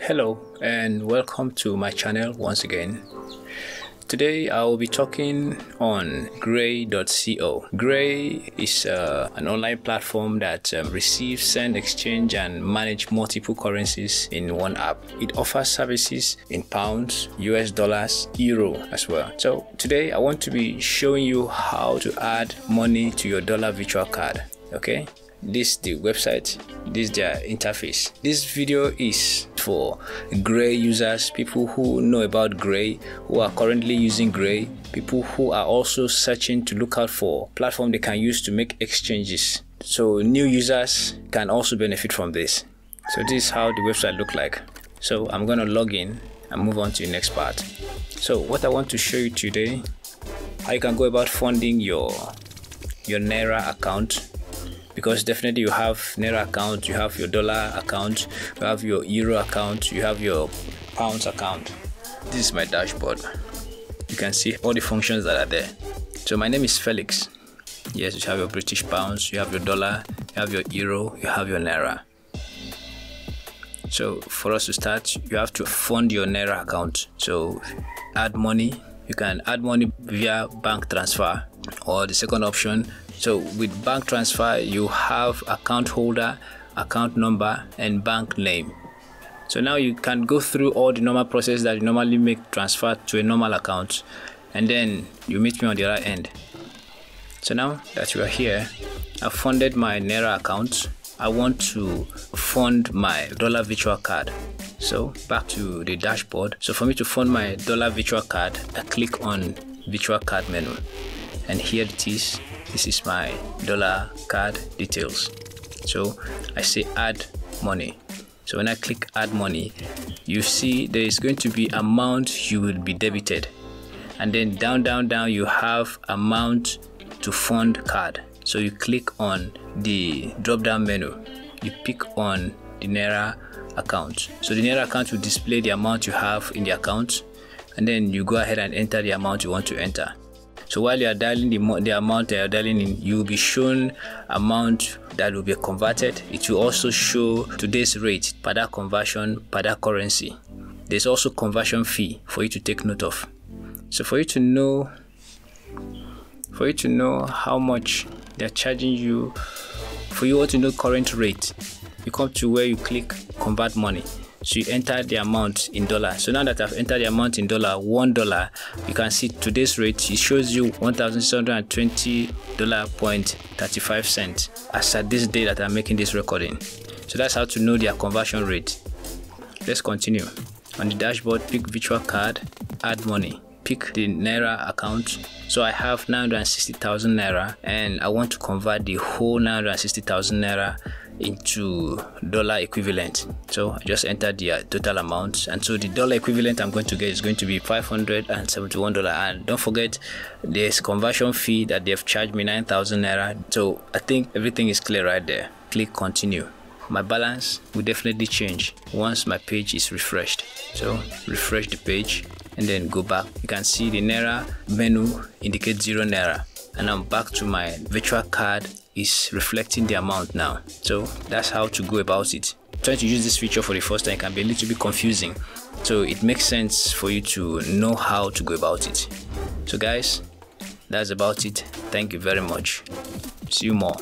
Hello and welcome to my channel once again. Today I will be talking on Grey.co. Grey is uh, an online platform that um, receives, send, exchange, and manage multiple currencies in one app. It offers services in pounds, US dollars, euro as well. So today I want to be showing you how to add money to your dollar virtual card. Okay, this the website this their interface this video is for grey users people who know about grey who are currently using grey people who are also searching to look out for platform they can use to make exchanges. So new users can also benefit from this. So this is how the website look like. So i'm going to log in and move on to the next part. So what i want to show you today how you can go about funding your your naira account because definitely you have naira account you have your dollar account you have your euro account you have your pounds account. This is my dashboard. You can see all the functions that are there. So my name is felix. Yes you have your british pounds you have your dollar you have your euro you have your naira. So for us to start you have to fund your naira account. So add money. You can add money via bank transfer or the second option so with bank transfer, you have account holder, account number, and bank name. So now you can go through all the normal process that you normally make transfer to a normal account, and then you meet me on the other end. So now that you are here, I've funded my Naira account. I want to fund my dollar virtual card. So back to the dashboard. So for me to fund my dollar virtual card, I click on virtual card menu and here it is this is my dollar card details. So I say add money. So when I click add money you see there is going to be amount you will be debited. And then down down down you have amount to fund card. So you click on the drop down menu. You pick on the Naira account. So the Naira account will display the amount you have in the account. And then you go ahead and enter the amount you want to enter so while you are dialing the, the amount you are dialing in, you will be shown amount that will be converted. It will also show today's rate per that conversion per that currency. There's also conversion fee for you to take note of. So for you to know for you to know how much they're charging you, for you want to know current rate, you come to where you click convert money so you enter the amount in dollar. So now that i've entered the amount in dollar one dollar you can see today's rate it shows you 1620 dollar point 35 cents as at this day that i'm making this recording. So that's how to know their conversion rate. Let's continue. On the dashboard pick virtual card add money. Pick the naira account. So i have 960,000 naira and i want to convert the whole 960,000 naira into dollar equivalent. So i just entered the total amount. And so the dollar equivalent i'm going to get is going to be 571 dollar. And don't forget there's conversion fee that they've charged me 9000 naira. So i think everything is clear right there. Click continue. My balance will definitely change once my page is refreshed. So refresh the page and then go back. You can see the naira menu indicates zero naira. And i'm back to my virtual card is reflecting the amount now. So that's how to go about it. Trying to use this feature for the first time can be a little bit confusing. So it makes sense for you to know how to go about it. So guys, that's about it. Thank you very much. See you more.